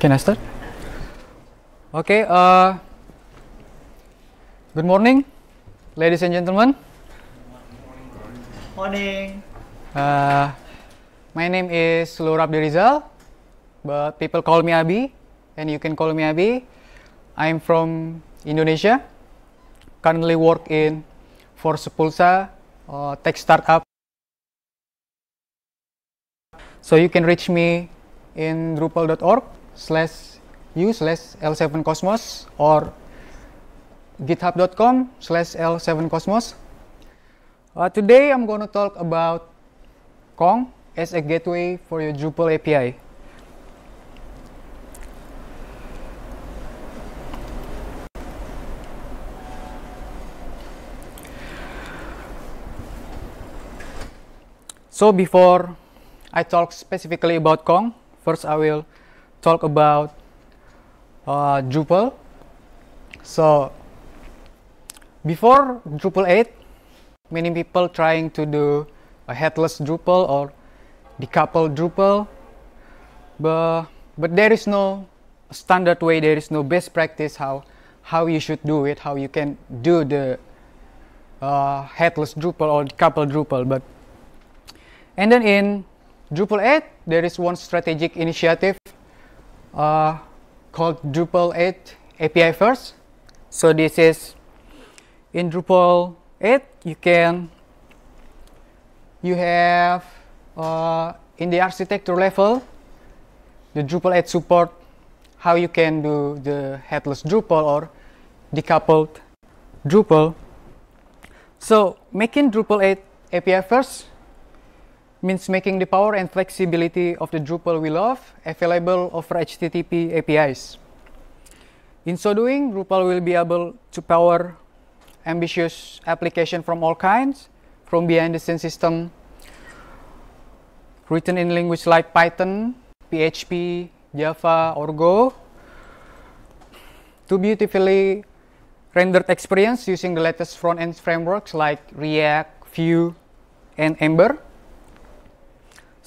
Can I start? Okay. Uh, good morning, ladies and gentlemen. Morning. Uh, my name is Lur Abdi Rizal, but people call me Abi, and you can call me Abi. I'm from Indonesia. Currently work in for Sepulsa, uh, tech startup. So you can reach me in drupal.org slash u slash l7cosmos or github.com slash l7cosmos. Uh, today I'm going to talk about Kong as a gateway for your Drupal API. So before I talk specifically about Kong, first I will talk about uh, Drupal. So before Drupal 8, many people trying to do a headless Drupal or decoupled Drupal, but but there is no standard way. There is no best practice how how you should do it, how you can do the uh, headless Drupal or decoupled Drupal. But and then in Drupal 8, there is one strategic initiative uh, called Drupal 8 API first. So this is in Drupal 8, you can you have uh, in the architecture level the Drupal 8 support how you can do the headless Drupal or decoupled Drupal. So making Drupal 8 API first means making the power and flexibility of the Drupal we love available over HTTP APIs. In so doing, Drupal will be able to power ambitious applications from all kinds, from behind the scenes system, written in language like Python, PHP, Java, or Go, to beautifully rendered experience using the latest front-end frameworks like React, Vue, and Ember.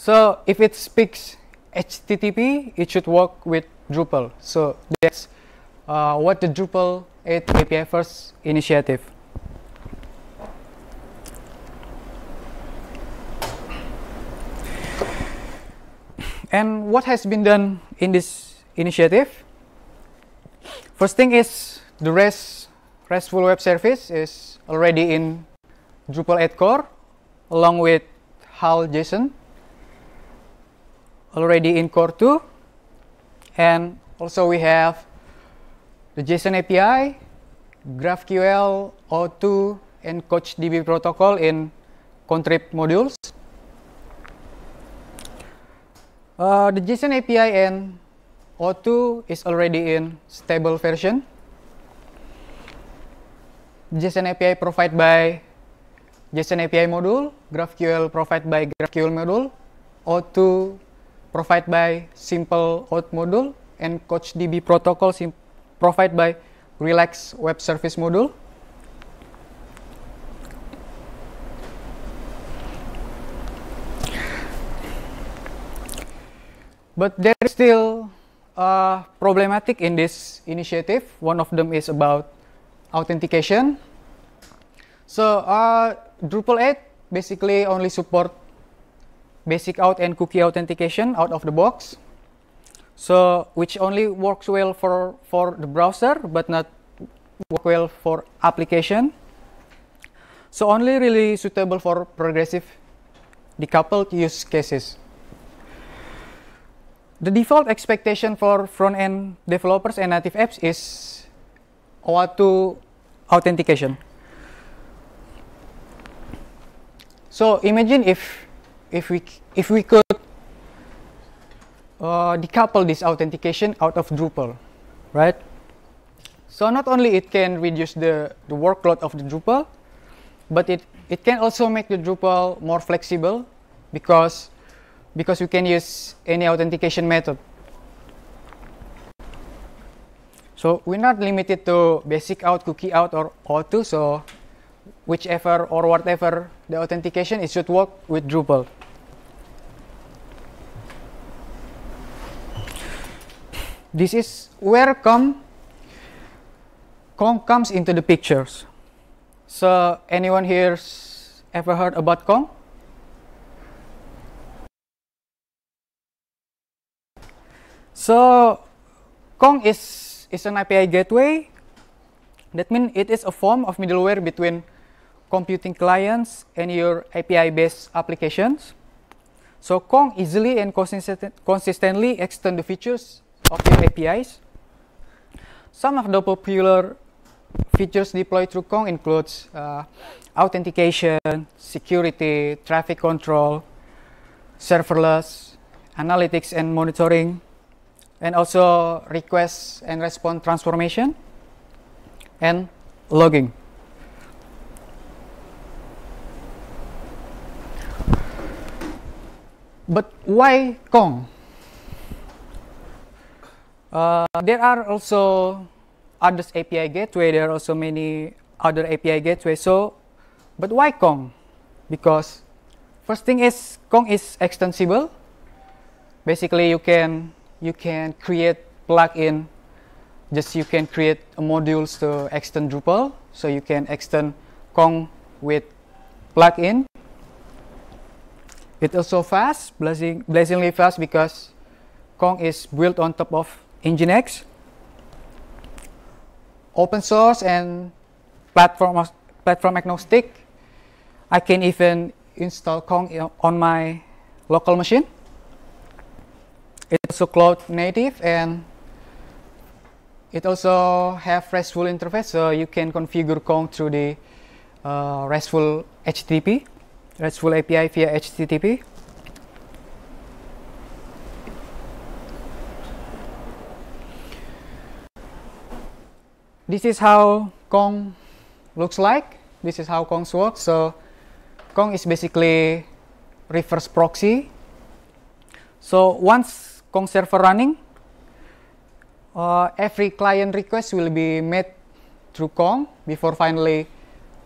So if it speaks HTTP, it should work with Drupal. So that's uh, what the Drupal 8 API first initiative. And what has been done in this initiative? First thing is the REST RESTful web service is already in Drupal 8 core along with HAL JSON already in core 2 and also we have the JSON API, GraphQL, O2 and CouchDB protocol in contrib modules. Uh, the JSON API and O2 is already in stable version. JSON API provided by JSON API module, GraphQL provided by GraphQL module, O2 provided by Simple OAuth module, and CouchDB protocol provided by Relax Web Service module. But there is still uh, problematic in this initiative. One of them is about authentication. So uh, Drupal 8 basically only support basic auth and cookie authentication out of the box. So which only works well for, for the browser but not work well for application. So only really suitable for progressive decoupled use cases. The default expectation for front-end developers and native apps is OAuth authentication. So imagine if if we if we could uh, decouple this authentication out of Drupal, right? So not only it can reduce the, the workload of the Drupal, but it, it can also make the Drupal more flexible because because we can use any authentication method. So we're not limited to basic auth, cookie auth, or O2. So whichever or whatever the authentication, it should work with Drupal. This is where come Kong comes into the pictures. So anyone here ever heard about Kong? So Kong is, is an API gateway. That means it is a form of middleware between computing clients and your API-based applications. So Kong easily and consistent, consistently extend the features of your APIs. Some of the popular features deployed through Kong includes uh, authentication, security, traffic control, serverless, analytics and monitoring, and also request and response transformation and logging. But why Kong? Uh, there are also other API gateway. There are also many other API gateway. So, but why Kong? Because first thing is Kong is extensible. Basically, you can you can create plugin just you can create modules to extend Drupal so you can extend Kong with plugin it also fast blazing, blazingly fast because Kong is built on top of Nginx open source and platform platform agnostic I can even install Kong on my local machine it's also cloud native and it also have RESTful interface, so you can configure Kong through the uh, RESTful HTTP, RESTful API via HTTP. This is how Kong looks like. This is how Kong works. So Kong is basically reverse proxy. So once Kong server running, uh, every client request will be made through Kong before finally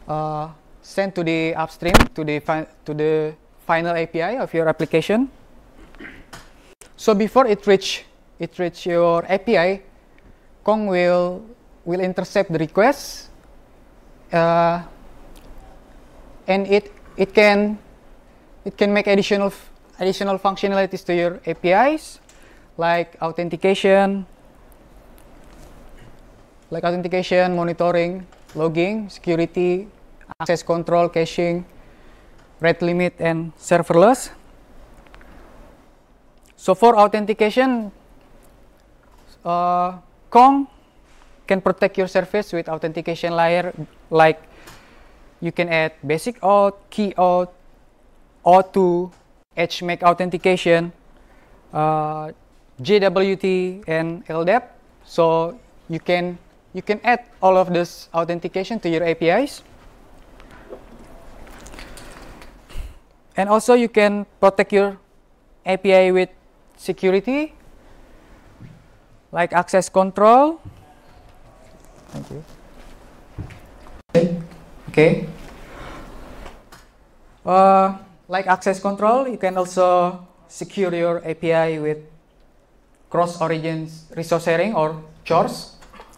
uh, sent to the upstream to the to the final API of your application. So before it reach it reach your API, Kong will will intercept the request, uh, and it it can it can make additional additional functionalities to your APIs like authentication, like authentication, monitoring, logging, security, access control, caching, rate limit, and serverless. So for authentication, uh, Kong can protect your service with authentication layer like you can add basic auth, key auth, auth2, HMAC authentication, uh, JWT and LDAP. So you can you can add all of this authentication to your APIs. And also you can protect your API with security like access control. Thank you. Okay. Uh, like access control, you can also secure your API with cross origins resource sharing or CORS.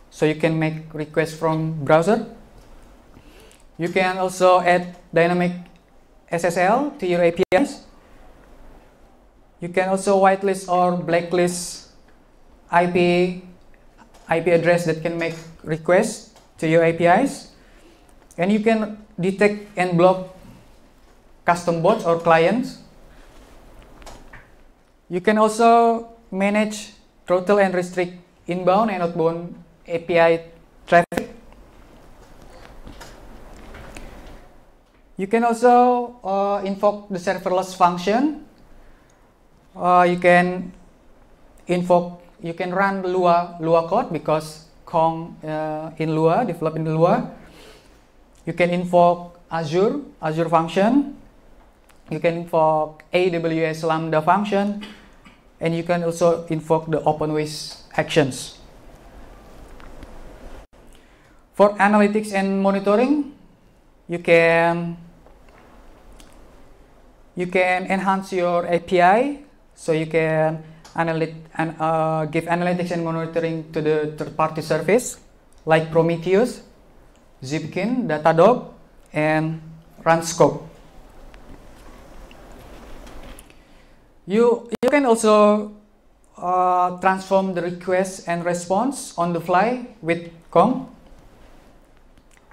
So you can make requests from browser. You can also add dynamic SSL to your APIs. You can also whitelist or blacklist IP, IP address that can make requests to your APIs. And you can detect and block custom bots or clients. You can also manage, throttle and restrict inbound and outbound API traffic. You can also uh, invoke the serverless function. Uh, you can invoke, you can run Lua, Lua code because Kong uh, in Lua, developed in Lua. You can invoke Azure, Azure function. You can invoke AWS Lambda function and you can also invoke the OpenWhisk actions. For analytics and monitoring, you can you can enhance your API so you can analyt and uh, give analytics and monitoring to the third-party service like Prometheus, Zipkin, Datadog, and Runscope. You, you can also uh, transform the request and response on the fly with Kong.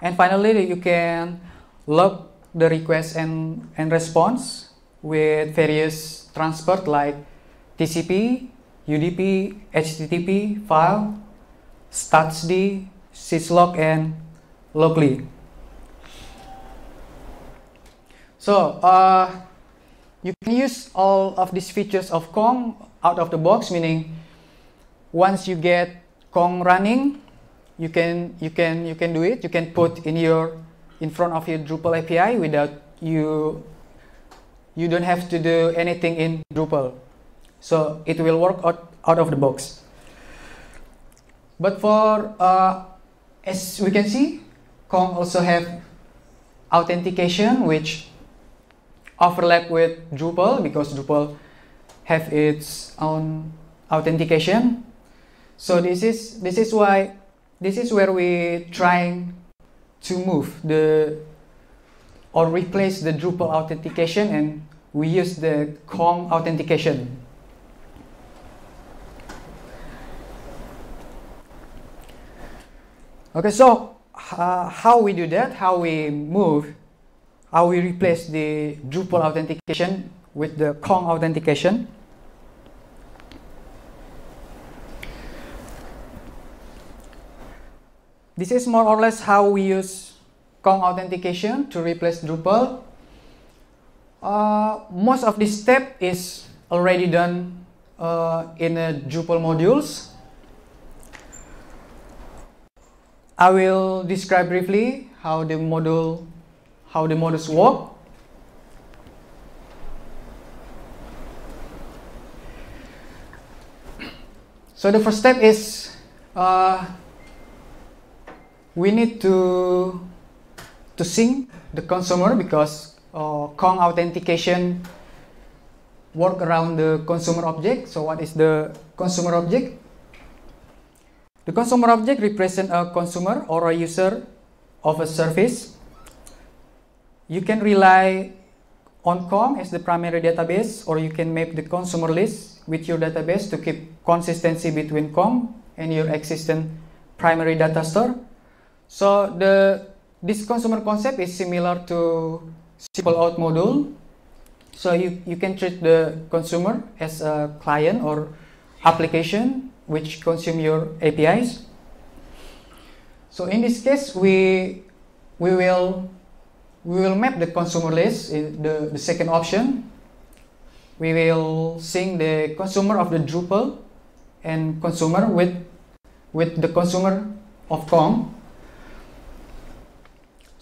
And finally, you can log the request and, and response with various transport like TCP, UDP, HTTP, file, statsd, syslog, and Loggly. So, uh, you can use all of these features of Kong out of the box, meaning once you get Kong running, you can you can you can do it. You can put in your in front of your Drupal API without you you don't have to do anything in Drupal. So it will work out, out of the box. But for uh, as we can see, Kong also have authentication which overlap with Drupal because Drupal have its own authentication. So this is this is why this is where we trying to move the or replace the Drupal authentication and we use the Kong authentication. Okay, so uh, how we do that, how we move, how we replace the Drupal authentication with the Kong authentication. This is more or less how we use Kong authentication to replace Drupal. Uh, most of this step is already done uh, in uh, Drupal modules. I will describe briefly how the module, how the modules work. So the first step is uh, we need to to sync the consumer because uh, Kong authentication work around the consumer object. So what is the consumer object? The consumer object represent a consumer or a user of a service. You can rely on Kong as the primary database or you can map the consumer list with your database to keep consistency between Kong and your existing primary data store. So the this consumer concept is similar to Simple OAuth module. So you, you can treat the consumer as a client or application which consume your APIs. So in this case, we we will we will map the consumer list in the, the second option. We will sync the consumer of the Drupal and consumer with with the consumer of Kong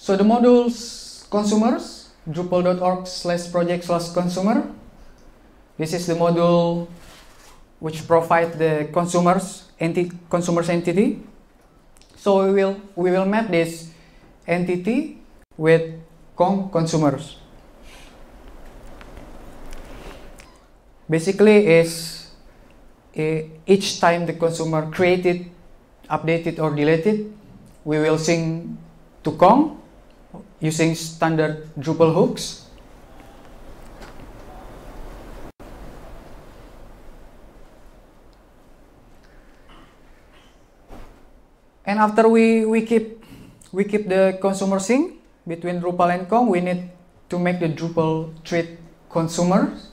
so the modules consumers, drupal.org slash project slash consumer. This is the module which provide the consumers enti consumers entity. So we will we will map this entity with Kong consumers. Basically is each time the consumer created, updated or deleted, we will sync to Kong using standard Drupal hooks. And after we, we keep we keep the consumer sync between Drupal and Kong, we need to make the Drupal treat consumers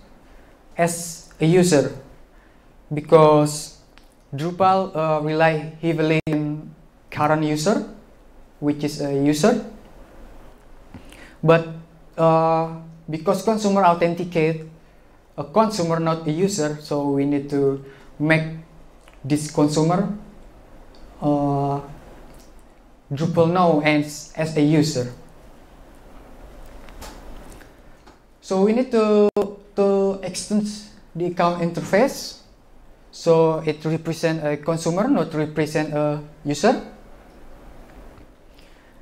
as a user. Because Drupal uh, rely heavily on current user, which is a user. But uh, because consumer authenticate a consumer not a user so we need to make this consumer uh, Drupal know as, as a user. So we need to to extend the account interface. So it represent a consumer not represent a user.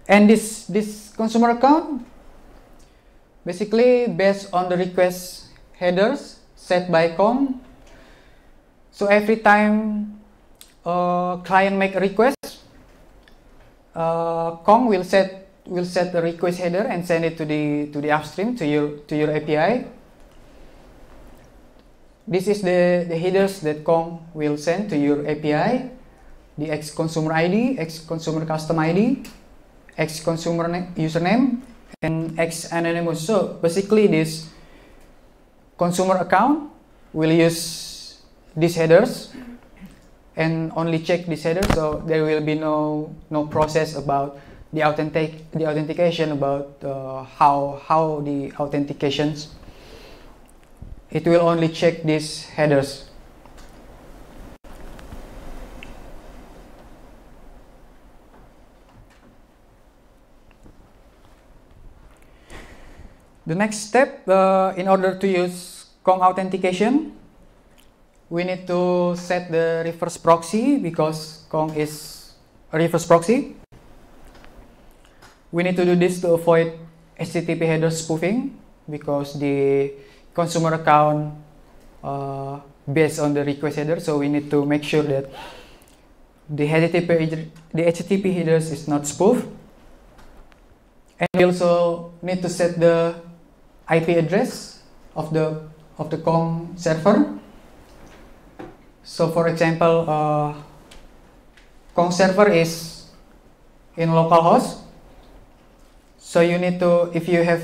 And this this consumer account Basically, based on the request headers set by Kong, So every time a client make a request, uh, Kong will set will set the request header and send it to the to the upstream to your to your API. This is the, the headers that Kong will send to your API. The X consumer ID, X consumer custom ID, X consumer username, and X anonymous. So basically this consumer account will use these headers and only check this header so there will be no no process about the authentic the authentication about uh, how how the authentications. It will only check these headers. The next step uh, in order to use Kong authentication we need to set the reverse proxy because Kong is a reverse proxy. We need to do this to avoid HTTP header spoofing because the consumer account uh, based on the request header. So we need to make sure that the HTTP, the HTTP headers is not spoofed. And we also need to set the IP address of the of the Kong server so for example, uh, Kong server is in localhost. So you need to, if you have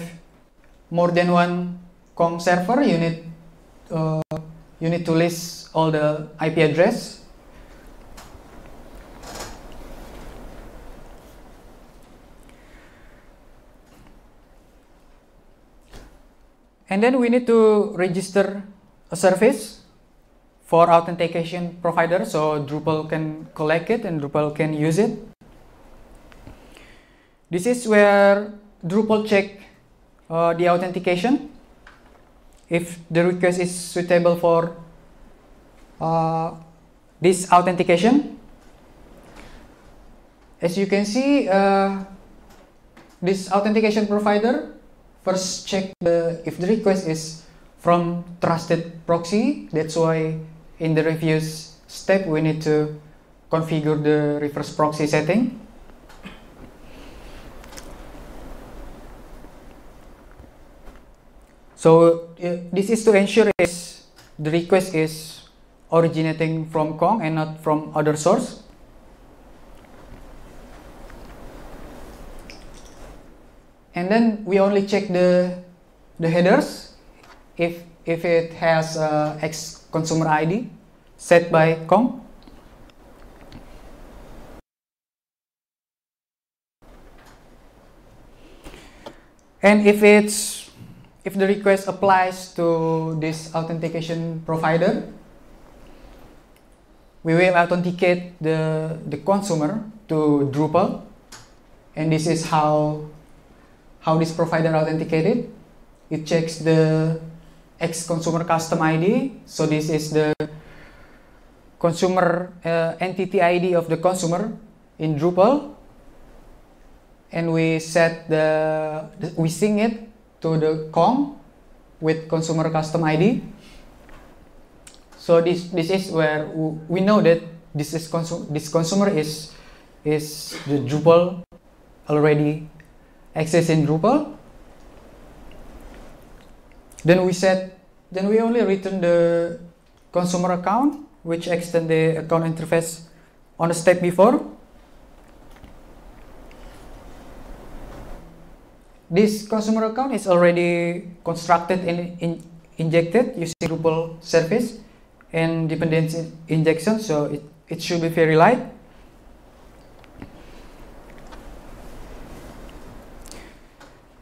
more than one Kong server, you need uh, you need to list all the IP address. And then we need to register a service for authentication provider so Drupal can collect it and Drupal can use it. This is where Drupal check uh, the authentication if the request is suitable for uh, this authentication. As you can see, uh, this authentication provider first check the if the request is from trusted proxy. That's why in the reviews step we need to configure the reverse proxy setting. So uh, this is to ensure is the request is originating from Kong and not from other source. And then we only check the the headers. If if it has uh, X consumer ID set by Kong. And if it's if the request applies to this authentication provider, we will authenticate the, the consumer to Drupal. And this is how, how this provider authenticated. It checks the X consumer custom ID. So this is the consumer uh, entity ID of the consumer in Drupal. And we set the, we sync it to the Kong with consumer custom ID. So this this is where we know that this is consu this consumer is is the Drupal already access in Drupal then we set, then we only return the consumer account, which extend the account interface on the step before. This consumer account is already constructed and in, injected using Drupal service and dependency injection, so it, it should be very light.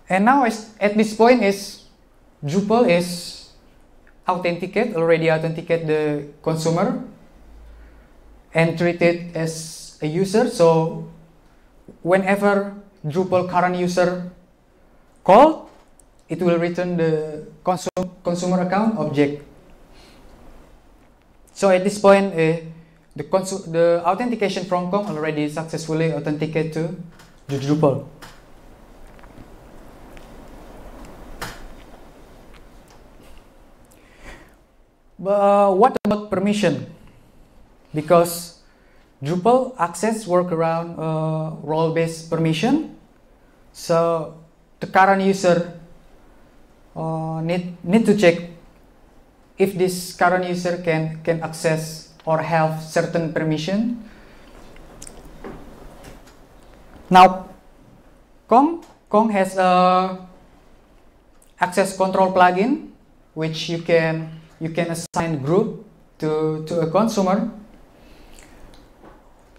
And now at this point is Drupal is authenticate, already authenticate the consumer and treat it as a user. So whenever Drupal current user call, it will return the consum consumer account object. So at this point, uh, the, the authentication from Kong already successfully authenticated to the Drupal. But uh, what about permission? because Drupal access work around uh, role-based permission. So the current user uh, need need to check if this current user can can access or have certain permission. Now, Kong Kong has a access control plugin which you can you can assign group to, to a consumer.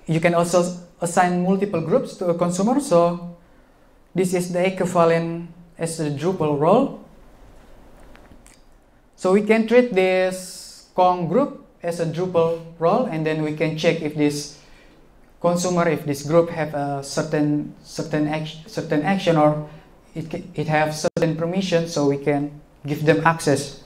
You can also assign multiple groups to a consumer. So this is the equivalent as a Drupal role. So we can treat this Kong group as a Drupal role and then we can check if this consumer, if this group have a certain certain action, certain action or it, it have certain permission so we can give them access.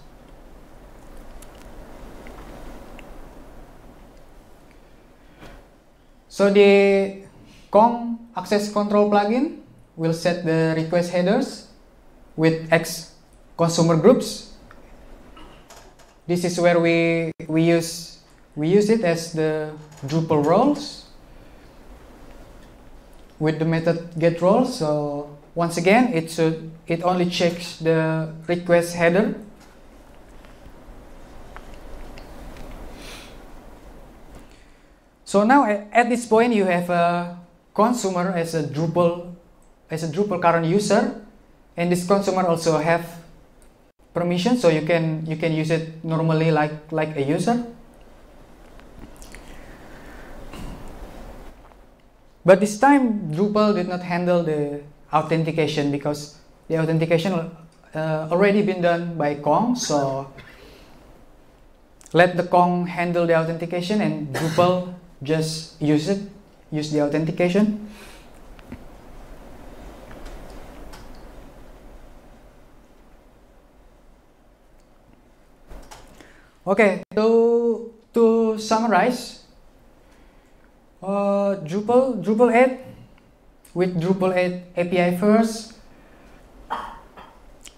So the Kong access control plugin will set the request headers with X consumer groups. This is where we we use we use it as the Drupal roles with the method get role. So once again, it should it only checks the request header. So now at this point, you have a consumer as a Drupal as a Drupal current user, and this consumer also have permission, so you can you can use it normally like like a user. But this time Drupal did not handle the authentication because the authentication uh, already been done by Kong. So let the Kong handle the authentication and Drupal just use it, use the authentication. Okay, to, to summarize, uh, Drupal, Drupal 8 with Drupal 8 API first,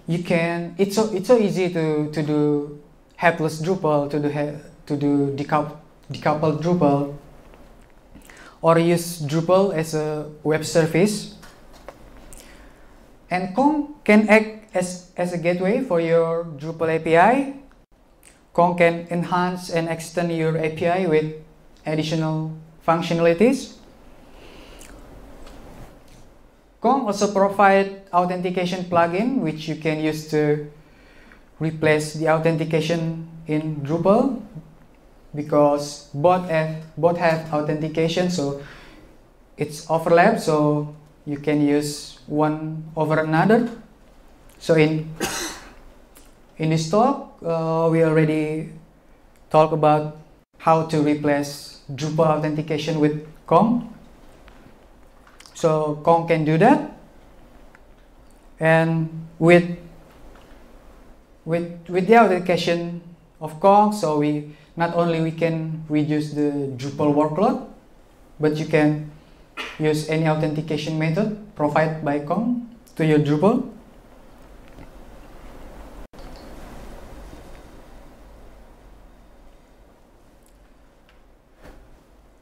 you can, it's so, it's so easy to, to do headless Drupal, to do, to do decoupled, decoupled Drupal, or use Drupal as a web service. And Kong can act as, as a gateway for your Drupal API. Kong can enhance and extend your API with additional functionalities. Kong also provide authentication plugin which you can use to replace the authentication in Drupal because both have, both have authentication so it's overlap so you can use one over another so in in this talk uh, we already talk about how to replace Drupal authentication with Kong so Kong can do that. And with with with the authentication of Kong, so we not only we can reduce the Drupal workload, but you can use any authentication method provided by Kong to your Drupal.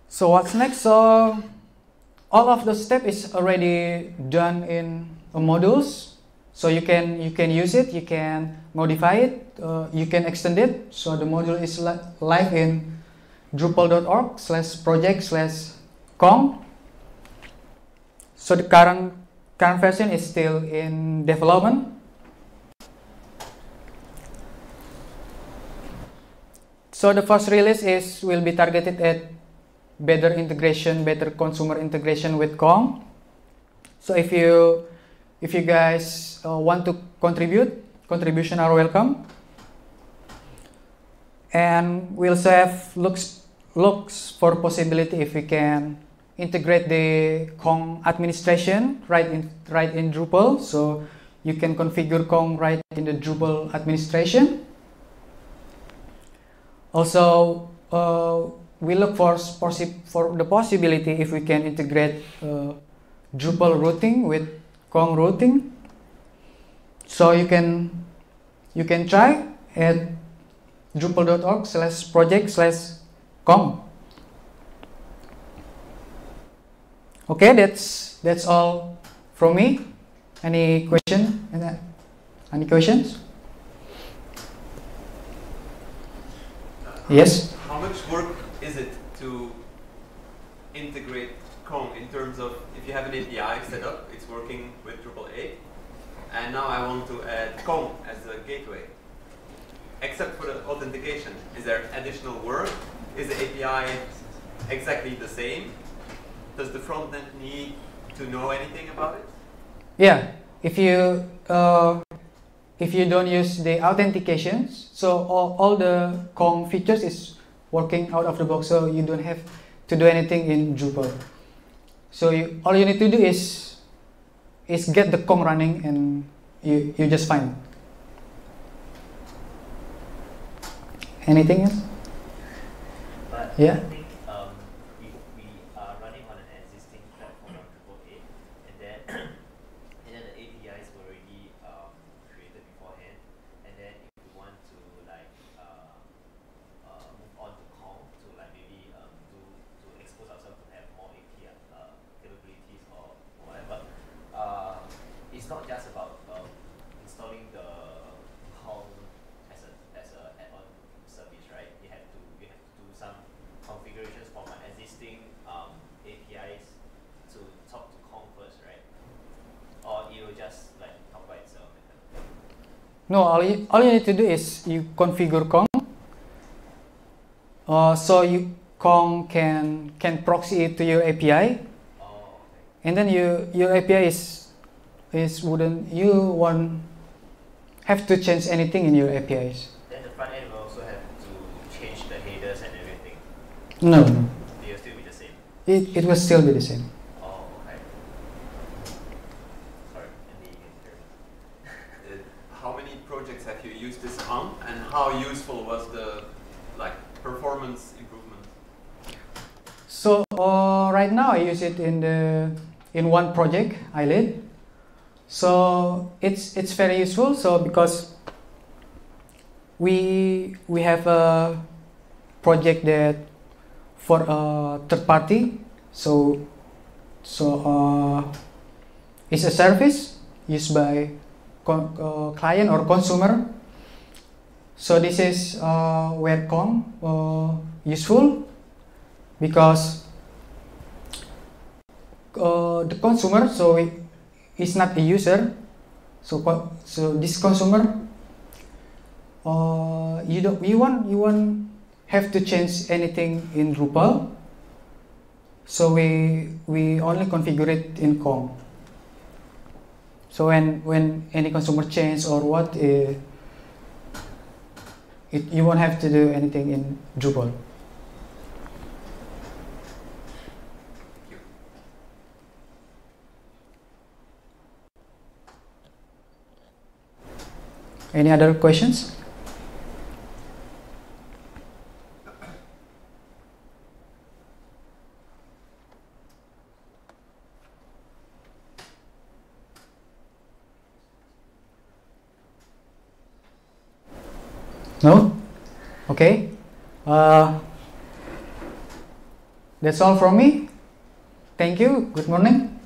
So what's next? So all of the step is already done in a modules so you can you can use it you can modify it uh, you can extend it. So the module is li live in drupal.org slash project slash kong. So the current current version is still in development. So the first release is will be targeted at better integration, better consumer integration with Kong. So if you if you guys uh, want to contribute, contribution are welcome. And we also have looks looks for possibility if we can integrate the Kong administration right in right in Drupal. So you can configure Kong right in the Drupal administration. Also, uh, we look for, for the possibility if we can integrate uh, Drupal routing with Kong routing. So you can you can try at drupal.org slash project slash kong. Okay, that's that's all from me. Any question? Any questions? Yes. How much work is it integrate Kong in terms of if you have an API set up, it's working with Drupal 8, and now I want to add Kong as a gateway. Except for the authentication, is there additional work? Is the API exactly the same? Does the front end need to know anything about it? Yeah, if you uh, if you don't use the authentications, so all, all the Kong features is working out of the box, so you don't have to do anything in Drupal. So you, all you need to do is is get the Kong running and you you just fine. Anything else? But Yeah. I think um, we, we are running on an existing platform on Drupal 8, and then and then the APIs were already um, created beforehand, and then if we want to like uh, uh, move on to Kong to like maybe um, do to expose ourselves to have more API uh, capabilities or whatever, uh, it's not just about um, installing the Kong as a as a add-on service, right? You have to you have to do some configurations for my existing um, APIs to talk to Kong first, right? Or it will just like talk by itself. and then- No, all you, all you need to do is you configure Kong. Uh, so you Kong can can proxy it to your API, Oh, okay. and then you your API is is wouldn't you won't have to change anything in your APIs. Then the front end will also have to change the headers and everything. No, They will still be the same. it, it will still be the same. Oh, okay. Sorry, Andy, you can hear me. Uh, how many used this on, and how useful was the like performance improvement? So uh, right now I use it in the in one project I lead. So it's it's very useful. So because we we have a project that for a third party. So so uh, it's a service used by uh, client or consumer. So this is uh, where Kong uh, useful because uh, the consumer so it is not a user. So so this consumer uh, you don't you want you won't have to change anything in Drupal. So we we only configure it in Kong so when when any consumer change or what uh, it, you won't have to do anything in Drupal Any other questions? No? Okay. Uh, that's all from me. Thank you. Good morning.